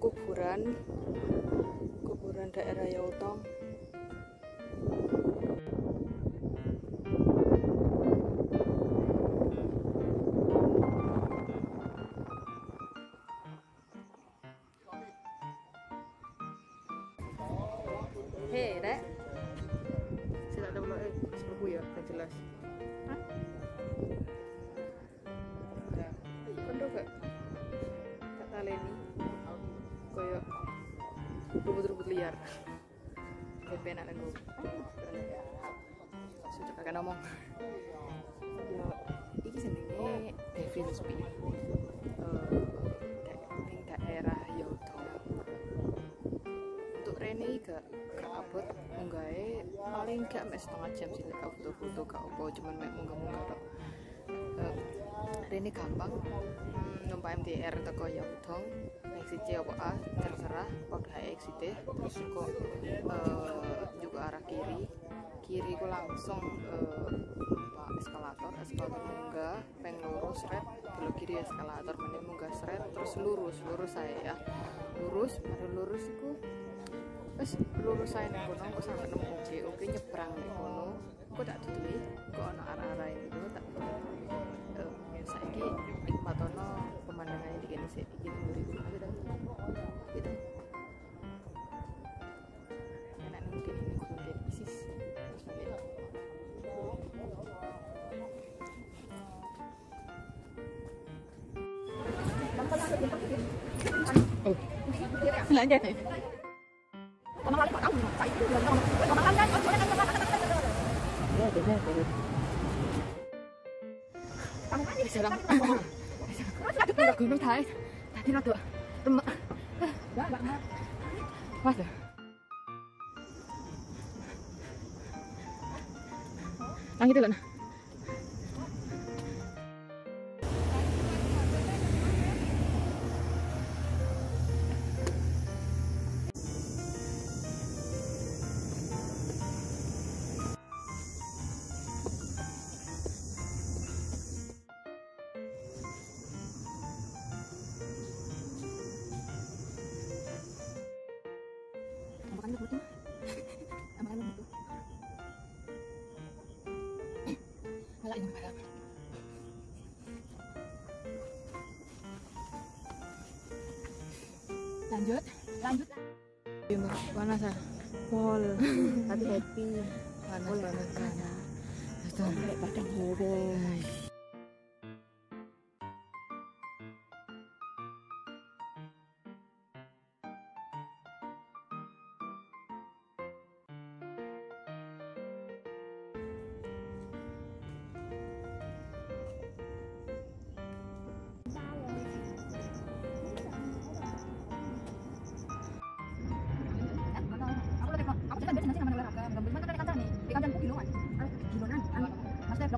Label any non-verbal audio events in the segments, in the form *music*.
kuburan kuburan daerah Yautong Hei, Rek. Saya tak ada pula eh. Sepupu ya, tak jelas. Hah? Liar. Penak kan gue. Sudah kakak ngomong. Ya, ini Devil Speed. Eh, ning daerah Yautong untuk Rene gak gak abot munggahe paling gak setengah jam sih lek foto-foto gak apa cuman mek munggah-munggah Rene gampang. Hmm, numpak MTR teko Yaudong exit C apa A terserah pada exit terus kok eh, juga arah kiri. Kiri ku langsung numpak eskalator. Eskalator munggah peng lurus red belok kiri eskalator meneh munggah seret. Terus lurus lurus saya ya. Lurus baru lurus iku Terus lurus saya nih kono, kok sampai nemu oke oke nyebrang nih kono, kok tak tutupi, kok ono arah-arah itu tak saiki nikmat ono pemandangannya di kene sih, iki ada dah, gitu. Enak nih mungkin ini mungkin isis, Oh, lanjut sekarang. Aduh, gunung tadi. Tadi nak tu. Remak. Mas. Langit tu lah. Lanjut, lanjut. Panas ah. Pol, *laughs* tapi happy. Panas, panas, panas.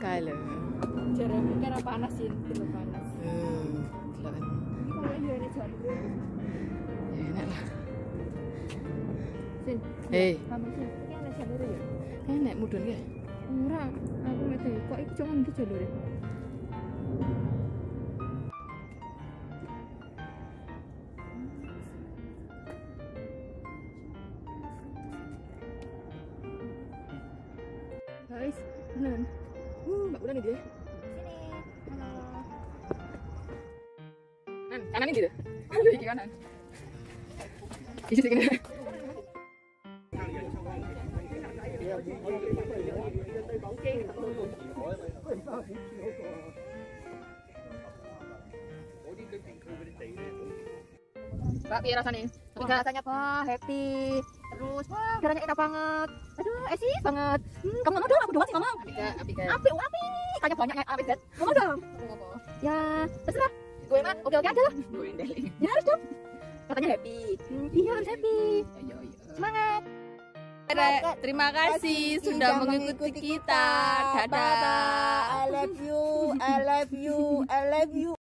anggai. Kalau. jarak karena panas sih, panas. Eh, delok kan. Ini kalau iya ini jalur. Ya enak lah. Sin, Hei, kamu sih, ini ada jalur ya? enak mudun ya. Ora, aku ngerti. Kok iki cuma iki jalur Guys, Mbak Bulan ini dia. Nan, kanan ini deh. Aduh, iki kanan. Isi sini. Mbak, piye rasanya? Wah, rasanya wah happy. Terus wah garanya enak banget. Aduh, esi banget. Hmm, kamu ngomong dong, aku doang sih ngomong api api api. Tanya banyak yang api guys ngomong dong. Ngomong ya terserah. Gue mah oke oke aja lah. Gue ya harus dong. Katanya happy. Iya harus happy. Iya, iya, iya. Semangat. Terima kasih sudah mengikuti kita. Dadah. I love you, I love you, I love you.